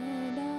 said